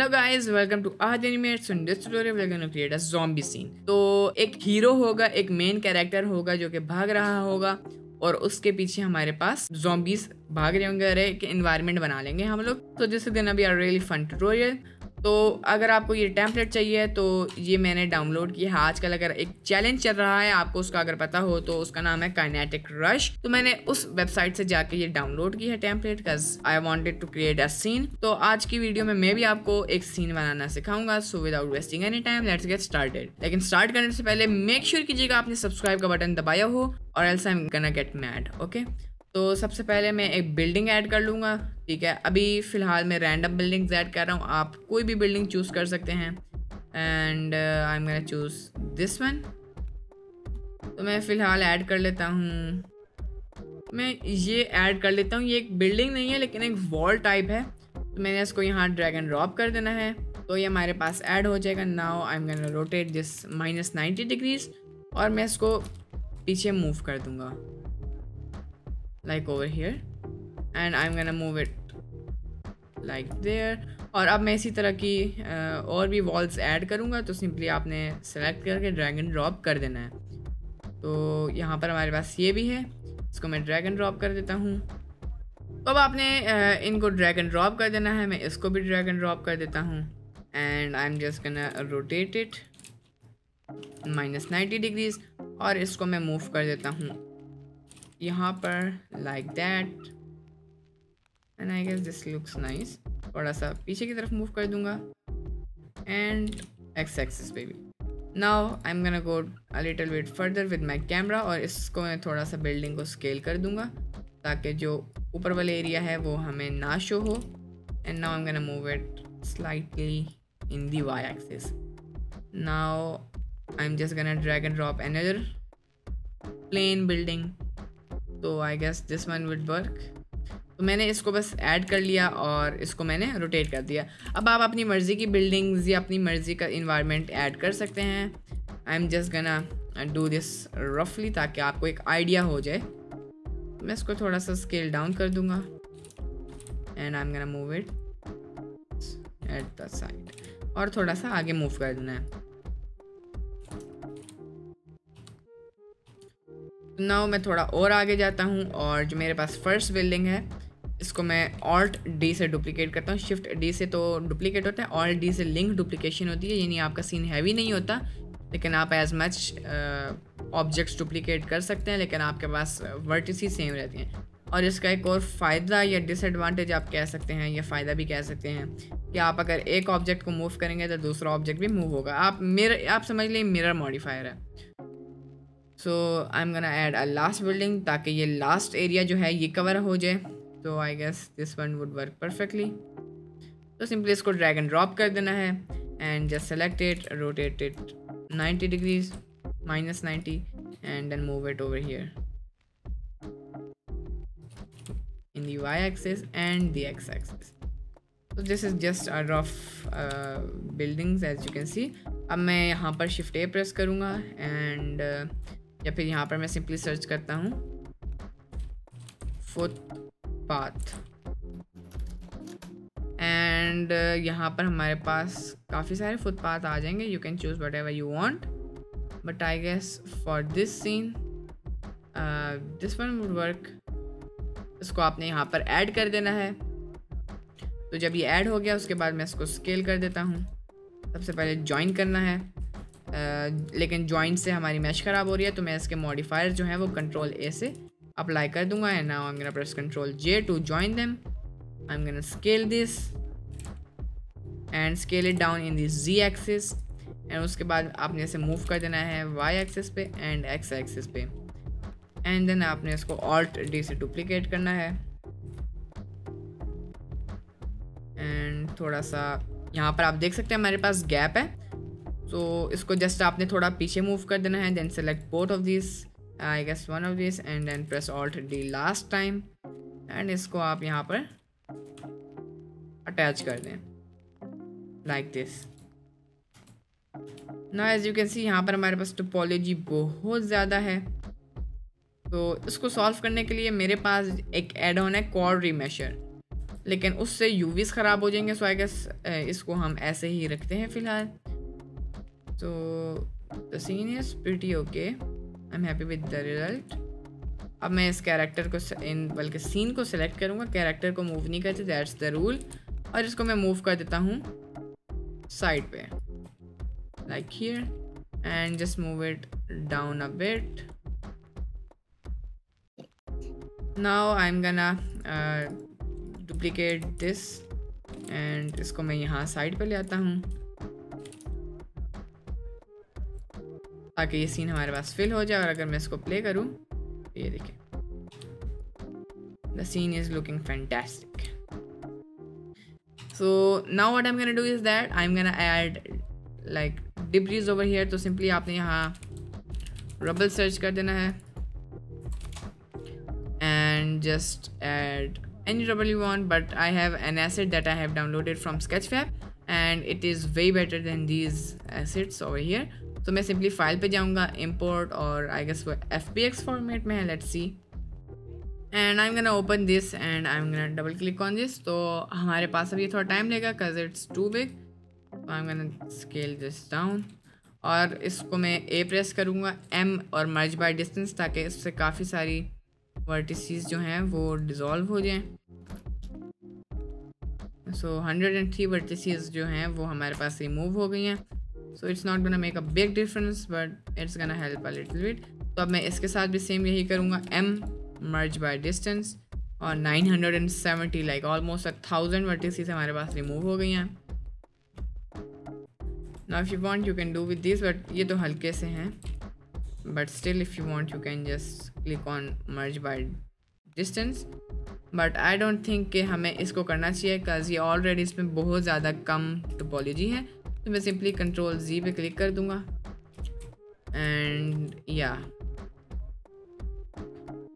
Hello guys welcome to आज animates in this tutorial we are gonna create a zombie scene तो एक hero होगा, एक main character होगा जो कि भाग रहा होगा और उसके पीछे हमारे पास जॉम्बीज भाग रहे होंगे अरे एक इन्वायरमेंट बना लेंगे हम लोग। तो this is gonna be a really fun tutorial तो अगर आपको ये टैंपलेट चाहिए तो ये मैंने डाउनलोड किया है। आजकल अगर एक चैलेंज चल रहा है आपको, उसका अगर पता हो तो उसका नाम है काइनेटिक रश तो मैंने उस वेबसाइट से जाके ये डाउनलोड की है template cause I wanted to create a scene तो आज की वीडियो में मैं भी आपको एक सीन बनाना सिखाऊँगा so without wasting any time let's get started लेकिन स्टार्ट करने से पहले मेक श्योर sure कीजिएगा आपने सब्सक्राइब का बटन दबाया हो और else I am gonna get mad okay तो सबसे पहले मैं एक बिल्डिंग ऐड कर लूँगा, ठीक है? अभी फ़िलहाल मैं रैंडम बिल्डिंग्स ऐड कर रहा हूँ। आप कोई भी बिल्डिंग चूज़ कर सकते हैं। And I am gonna choose this one तो मैं फ़िलहाल ऐड कर लेता हूँ। मैं ये ऐड कर लेता हूँ। ये एक बिल्डिंग नहीं है, लेकिन एक वॉल टाइप है। तो मैंने इसको यहाँ ड्रैग एंड ड्रॉप कर देना है। तो ये हमारे पास ऐड हो जाएगा। Now I am gonna rotate this minus ninety degrees और मैं इसको पीछे मूव कर दूँगा। Like, over here. And I'm gonna move it, like, there. और अब मैं इसी तरह की और भी वॉल्स ऐड करूँगा तो सिंपली आपने सेलेक्ट करके ड्रैग एंड ड्रॉप कर देना है। तो यहाँ पर हमारे पास ये भी है, इसको मैं ड्रैग एंड ड्रॉप कर देता हूँ। तो अब आपने इनको ड्रैग एंड ड्रॉप कर देना है, मैं इसको भी ड्रैग एंड ड्रॉप कर देता हूँ। And I am just gonna rotate it minus ninety degrees और इसको मैं मूव कर देता हूँ। यहाँ पर like that and I guess this looks nice थोड़ा सा पीछे की तरफ़ मूव कर दूँगा. एंड एक्स एक्सिस पे भी. Now I am gonna go a little bit further with my camera और इसको मैं थोड़ा सा बिल्डिंग को स्केल कर दूँगा ताकि जो ऊपर वाले एरिया है वो हमें ना शो हो. And now I am gonna move it slightly in the Y axis now I am just gonna drag and drop another plane building तो I guess this one would work तो मैंने इसको बस ऐड कर लिया और इसको मैंने रोटेट कर दिया। अब आप अपनी मर्ज़ी की बिल्डिंग्स या अपनी मर्ज़ी का इन्वायरमेंट ऐड कर सकते हैं। I am just gonna do this रफली ताकि आपको एक आइडिया हो जाए। मैं इसको थोड़ा सा स्केल डाउन कर दूँगा। And I am gonna move it at the side और थोड़ा सा आगे मूव कर देना है। नाउ मैं थोड़ा और आगे जाता हूँ और जो मेरे पास फ़र्स्ट बिल्डिंग है, इसको मैं ऑल्ट डी से डुप्लीकेट करता हूँ। शिफ्ट डी से तो डुप्लीकेट होता है ऑल्ट डी से लिंक डुप्लीकेशन होती है, यानी आपका सीन हैवी नहीं होता, लेकिन आप एज मच ऑब्जेक्ट्स डुप्लीकेट कर सकते हैं, लेकिन आपके पास वर्टिस ही सेम रहती हैं। और इसका एक और फ़ायदा या डिसएडवांटेज आप कह सकते हैं, या फ़ायदा भी कह सकते हैं, कि आप अगर एक ऑब्जेक्ट को मूव करेंगे तो दूसरा ऑब्जेक्ट भी मूव होगा। आप मेरे, आप समझ लें मिरर मॉडिफायर है। So I am gonna add a last building ताकि ये लास्ट एरिया जो है ये कवर हो जाए. तो I guess this one would work perfectly तो सिंपली इसको ड्रैग एंड ड्रॉप कर देना है and just select it rotate it 90 degrees minus 90 and then move it over here in the y-axis and the x-axis so this is just a rough uh, buildings as you can see. अब मैं यहाँ पर shift A press करूँगा and या फिर यहाँ पर मैं सिंपली सर्च करता हूँ। फुटपाथ एंड यहाँ पर हमारे पास काफ़ी सारे फुटपाथ आ जाएँगे। You can choose whatever you want but I guess for this scene this one would work इसको आपने यहाँ पर ऐड कर देना है। तो जब ये ऐड हो गया, उसके बाद मैं इसको स्केल कर देता हूँ। सबसे पहले ज्वाइन करना है। लेकिन जॉइंट से हमारी मैश ख़राब हो रही है तो मैं इसके मॉडिफायर जो हैं वो कंट्रोल ए से अप्लाई कर दूँगा and now I am press control J to join them I am scale this and scale it down in this Z axis and उसके बाद आपने इसे मूव कर देना है वाई एक्सिस पे एंड एक्स एक्सिस पे. एंड देन आपने इसको ऑल्ट डी से डुप्लीकेट करना है. एंड थोड़ा सा यहाँ पर आप देख सकते हैं हमारे पास गैप है. तो इसको जस्ट आपने थोड़ा पीछे मूव कर देना है then select both of this I guess one of this and then press alt D last time and इसको आप यहाँ पर अटैच कर दें. लाइक दिस ना एज यू कैन सी यहाँ पर हमारे पास टोपोलॉजी बहुत ज़्यादा है. तो इसको सॉल्व करने के लिए मेरे पास एक एड ऑन है कॉर्ड रीमेशर लेकिन उससे यूवीज ख़राब हो जाएँगे सो आई गेस इसको हम ऐसे ही रखते हैं फ़िलहाल. The scene is pretty okay I am happy with the result अब मैं इस कैरेक्टर को इन बल्कि सीन को सिलेक्ट करूँगा। कैरेक्टर को मूव नहीं करते दैट्स द रूल और इसको मैं मूव कर देता हूँ साइड पे like here and just move it down a bit now I am gonna duplicate this and इसको मैं यहाँ साइड पे ले आता हूँ। ताकि ये सीन हमारे पास फिल हो जाए और अगर मैं इसको प्ले करूँ तो ये देखिए the scene is looking fantastic so now what I'm gonna do is that I'm gonna add like debris over here तो simply आपने यहाँ rubble search कर देना है and just add any rubble you want but I have an asset that I have downloaded from Sketchfab and it is way better than these assets over here तो मैं simply file पे जाऊँगा import और I guess वो F B X format में है let's see and I am gonna open this and I am gonna double click on this तो हमारे पास अभी थोड़ा टाइम लेगा cause it's too big I am gonna scale this down और इसको मैं ए प्रेस करूँगा एम और मर्ज बाय डिस्टेंस ताकि इससे काफ़ी सारी वर्टिसीज जो हैं वो डिज़ोल्व हो जाएँ। So hundred and three vertices जो हैं वो हमारे पास रिमूव हो गई हैं। So it's not gonna make a big difference but it's gonna help a little bit तो अब मैं इसके साथ भी सेम यही करूँगा. एम मर्ज बाय डिस्टेंस और 970 like almost a thousand vertices हमारे पास रिमूव हो गई हैं. Now if you want you can do with this but ये तो हल्के से हैं. But still if you want you can just click on merge by distance but I don't think कि हमें इसको करना चाहिए बिकॉज़ ये ऑलरेडी इसमें बहुत ज़्यादा कम टोपोलॉजी है. तो मैं सिंपली कंट्रोल जी पे क्लिक कर दूँगा। एंड या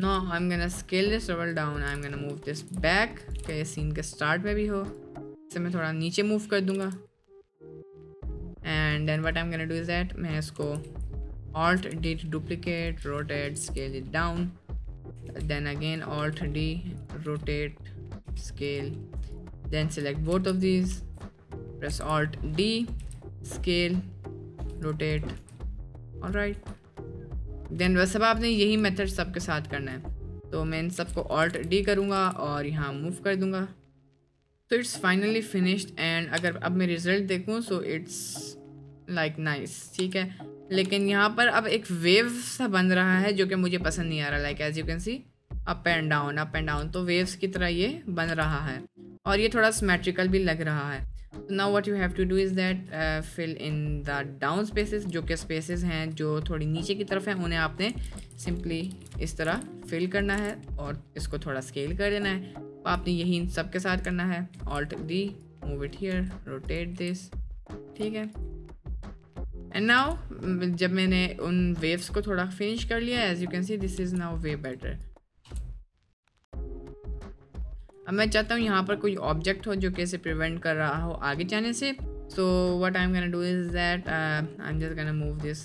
no I am gonna scale this double down I am gonna move this back कि ये सीन के स्टार्ट में भी हो। इसे मैं थोड़ा नीचे मूव कर दूँगा। And then what I am gonna do is that मैं इसको d to duplicate, rotate, scale it down. Then again alt d, rotate, scale. Then select both of these. Press alt d, scale, rotate. All right. Then वैसे अब आपने यही method सबके साथ करना है। तो मैं इन सबको ऑल्ट डी करूँगा और यहाँ मूव कर दूँगा। तो इट्स फाइनली फिनिश्ड एंड अगर अब मैं रिज़ल्ट देखूँ सो इट्स लाइक नाइस ठीक है? लेकिन यहाँ पर अब एक वेव सा बन रहा है जो कि मुझे पसंद नहीं आ रहा like as you can see up and down up and down तो वेव्स की तरह ये बन रहा है और ये थोड़ा स्मेट्रिकल भी लग रहा है। Now what you have to do is that fill in the down spaces जो कि स्पेसेस हैं, जो थोड़ी नीचे की तरफ़ हैं, उन्हें आपने सिंपली इस तरह फिल करना है और इसको थोड़ा स्केल कर देना है। तो आपने यही सबके साथ करना है। Alt D move it here rotate this ठीक है? एंड नाउ जब मैंने उन वेव्स को थोड़ा फिनिश कर लिया as you can see this is now way better अब मैं चाहता हूँ यहाँ पर कोई ऑब्जेक्ट हो जो कैसे प्रिवेंट कर रहा हो आगे जाने से। So what I am can do is that I am just can move this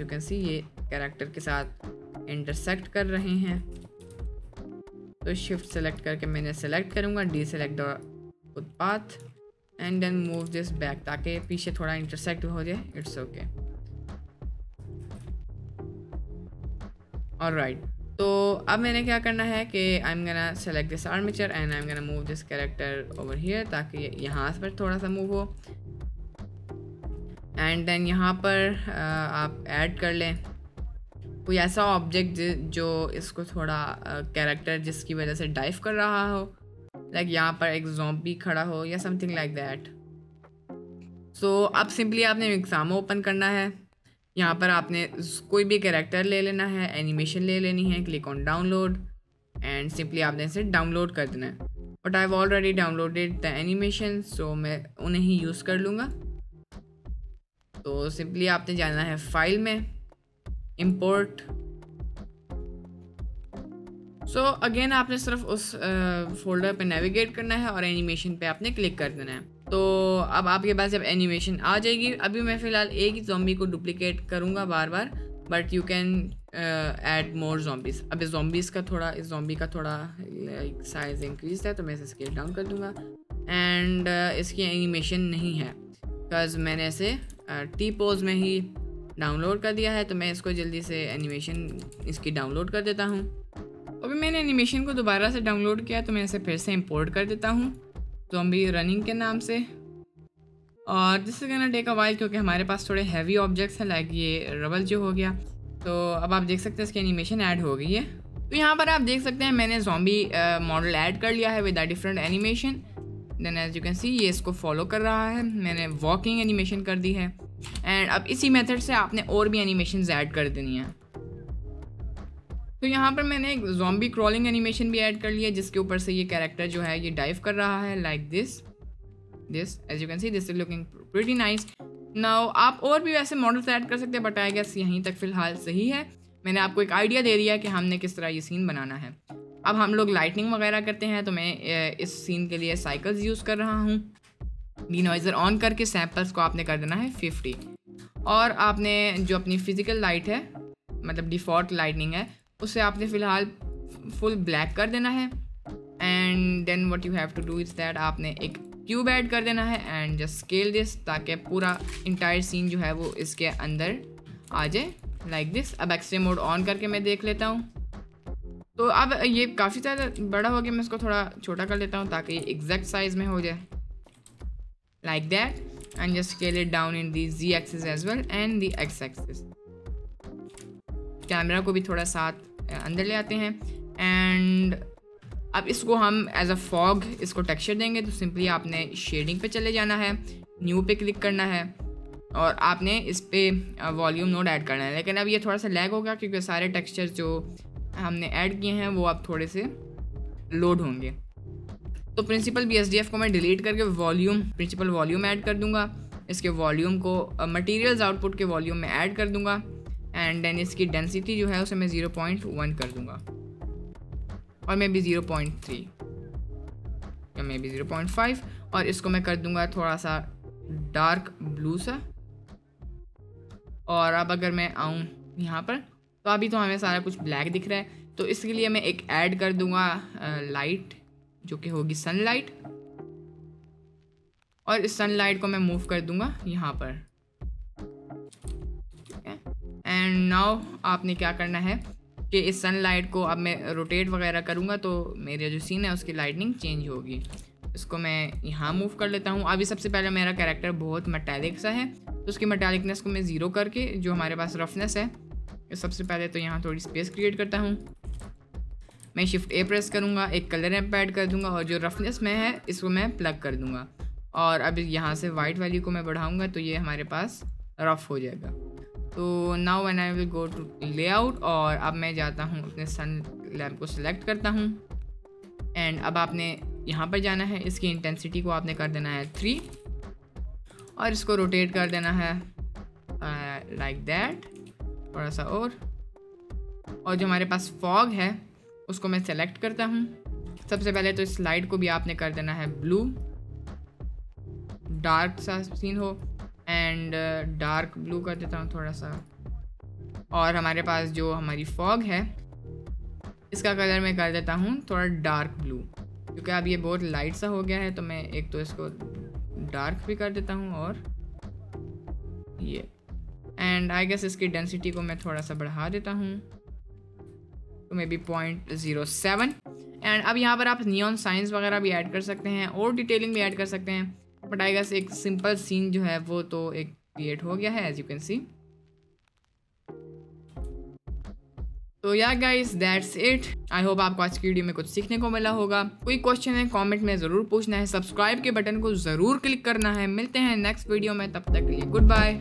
you can see ये कैरेक्टर के साथ इंटरसेक्ट कर रहे हैं। तो शिफ्ट सेलेक्ट करके मैंने सेलेक्ट करूँगा डी सेलेक्ट उत्पात and then move this back ताकि पीछे थोड़ा इंटरसेक्ट हो जाए। इट्स ओके और राइट तो अब मैंने क्या करना है कि I am gonna select this armature and I am gonna move this character over here ताकि यहाँ पर थोड़ा सा मूव हो। एंड देन यहाँ पर आप ऐड कर लें। कोई ऐसा ऑब्जेक्ट जो इसको थोड़ा कैरेक्टर जिसकी वजह से डाइव कर रहा हो। लाइक like यहाँ पर एक भी खड़ा हो या समथिंग लाइक दैट सो अब सिंपली आपने एग्ज़ाम ओपन करना है। यहाँ पर आपने कोई भी कैरेक्टर ले लेना है एनिमेशन ले लेनी है click on download and simply आपने इसे डाउनलोड कर देना है। But I already downloaded the animation so मैं उन्हें ही यूज़ कर लूँगा। तो सिंपली आपने जाना है फ़ाइल में इम्पोर्ट सो so, अगेन आपने सिर्फ़ उस फोल्डर पे नेविगेट करना है और एनिमेशन पे आपने क्लिक कर देना है। तो अब आपके पास जब एनिमेशन आ जाएगी अभी मैं फ़िलहाल एक ही जॉम्बी को डुप्लीकेट करूँगा बार बार but you can add more zombies अब इस जॉम्बीज़ का थोड़ा इस जॉम्बी का थोड़ा साइज़ इंक्रीज है तो मैं इसे स्केल डाउन कर दूँगा. एंड uh, इसकी एनिमेशन नहीं है बिकॉज़ मैंने इसे टी uh, पोज में ही डाउनलोड कर दिया है तो मैं इसको जल्दी से एनिमेशन इसकी डाउनलोड कर देता हूँ. अभी मैंने एनिमेशन को दोबारा से डाउनलोड किया तो मैं इसे फिर से इंपोर्ट कर देता हूँ. जोम्बी रनिंग के नाम से। और this is gonna take a while क्योंकि हमारे पास थोड़े हैवी ऑब्जेक्ट्स हैं लाइक ये रबल जो हो गया। तो अब आप देख सकते हैं इसकी एनिमेशन ऐड हो गई है। तो यहाँ पर आप देख सकते हैं मैंने जॉम्बी मॉडल ऐड कर लिया है with a different animation then as you can see ये इसको फॉलो कर रहा है। मैंने वॉकिंग एनिमेशन कर दी है। एंड अब इसी मेथड से आपने और भी एनिमेशन ऐड कर देनी है। तो यहाँ पर मैंने एक जॉम्बी क्रॉलिंग एनिमेशन भी ऐड कर लिया, जिसके ऊपर से ये कैरेक्टर जो है, ये डाइव कर रहा है like this this as you can see this is looking pretty nice now आप और भी वैसे मॉडल्स ऐड कर सकते हैं बट आई गेस यहीं तक फ़िलहाल सही है। मैंने आपको एक आइडिया दे दिया कि हमने किस तरह ये सीन बनाना है। अब हम लोग लाइटनिंग वगैरह करते हैं तो मैं इस सीन के लिए साइकिल्स यूज़ कर रहा हूँ। डी ऑन करके सैम्पल्स को आपने कर देना है फिफ्टी और आपने जो अपनी फ़िज़िकल लाइट है मतलब डिफ़ॉल्ट लाइटनिंग है उसे आपने फ़िलहाल फुल ब्लैक कर देना है। And then what you have to do is that आपने एक क्यूब ऐड कर देना है एंड जस्ट स्केल दिस ताकि पूरा इंटायर सीन जो है वो इसके अंदर आ जाए। लाइक दिस अब एक्सरे मोड ऑन करके मैं देख लेता हूँ। तो अब ये काफ़ी ज़्यादा बड़ा हो गया, मैं इसको थोड़ा छोटा कर लेता हूँ ताकि ये एग्जैक्ट साइज़ में हो जाए। Like that and just scale it down in the Z axis as well and the X axis camera को भी थोड़ा साथ अंदर ले आते हैं। एंड अब इसको हम एज अ फॉग इसको टेक्सचर देंगे तो सिंपली आपने शेडिंग पे चले जाना है न्यू पे क्लिक करना है और आपने इस पर वॉल्यूम नोड ऐड करना है। लेकिन अब ये थोड़ा सा लैग हो गया क्योंकि सारे टेक्सचर जो हमने ऐड किए हैं वो अब थोड़े से लोड होंगे। तो प्रिंसिपल बीएसडीएफ को मैं डिलीट करके वॉल्यूम प्रिंसिपल वॉल्यूम ऐड कर दूँगा। इसके वॉल्यूम को मटेरियल्स आउटपुट के वॉल्यूम में ऐड कर दूँगा। एंड देन इसकी डेंसिटी जो है उसे मैं ज़ीरो पॉइंट वन कर दूँगा। और maybe zero point three या maybe zero point five और इसको मैं कर दूँगा थोड़ा सा डार्क ब्लू सा। और अब अगर मैं आऊँ यहाँ पर तो अभी तो हमें सारा कुछ ब्लैक दिख रहा है। तो इसके लिए मैं एक ऐड कर दूँगा लाइट जो कि होगी सनलाइट और इस सनलाइट को मैं मूव कर दूँगा यहाँ पर। एंड नाउ आपने क्या करना है कि इस सनलाइट को अब मैं रोटेट वगैरह करूँगा तो मेरा जो सीन है, उसकी लाइटनिंग चेंज होगी। इसको मैं यहाँ मूव कर लेता हूँ। अभी सबसे पहले मेरा कैरेक्टर बहुत मटैलिक सा है तो उसकी मटैलिकनेस को मैं ज़ीरो करके, जो हमारे पास रफनेस है, सबसे पहले तो यहाँ थोड़ी स्पेस क्रिएट करता हूँ। मैं शिफ्ट ए प्रेस करूँगा, एक कलर एम्प ऐड कर दूँगा, और जो रफनेस में है, इसको मैं प्लग कर दूँगा। और अब यहाँ से वाइट वैल्यू को मैं बढ़ाऊँगा तो ये हमारे पास रफ़ हो जाएगा। तो now when I will go to layout और अब मैं जाता हूँ अपने सन लैम्प को सिलेक्ट करता हूँ। एंड अब आपने यहाँ पर जाना है इसकी इंटेंसिटी को आपने कर देना है थ्री और इसको रोटेट कर देना है लाइक uh, दैट थोड़ा सा और। और जो हमारे पास फॉग है उसको मैं सेलेक्ट करता हूँ। सबसे पहले तो इस लाइट को भी आपने कर देना है ब्लू डार्क सा सीन हो। एंड डार्क ब्लू कर देता हूँ थोड़ा सा और हमारे पास जो हमारी फॉग है, इसका कलर मैं कर देता हूँ थोड़ा डार्क ब्लू। क्योंकि अब ये बहुत लाइट सा हो गया है तो मैं एक तो इसको डार्क भी कर देता हूँ और ये। एंड आई गेस इसकी डेंसिटी को मैं थोड़ा सा बढ़ा देता हूँ। तो maybe point zero seven and, अब यहाँ पर आप नियॉन साइंस वगैरह भी ऐड कर सकते हैं, और डिटेलिंग भी ऐड कर सकते हैं। बट आई गेस एक सिंपल सीन जो है वो तो एक क्रिएट हो गया है एज यू कैन सी तो या guys that's it I hope आपको आज की वीडियो में कुछ सीखने को मिला होगा। कोई क्वेश्चन है कमेंट में ज़रूर पूछना है। सब्सक्राइब के बटन को ज़रूर क्लिक करना है। मिलते हैं नेक्स्ट वीडियो में। तब तक के लिए गुड बाय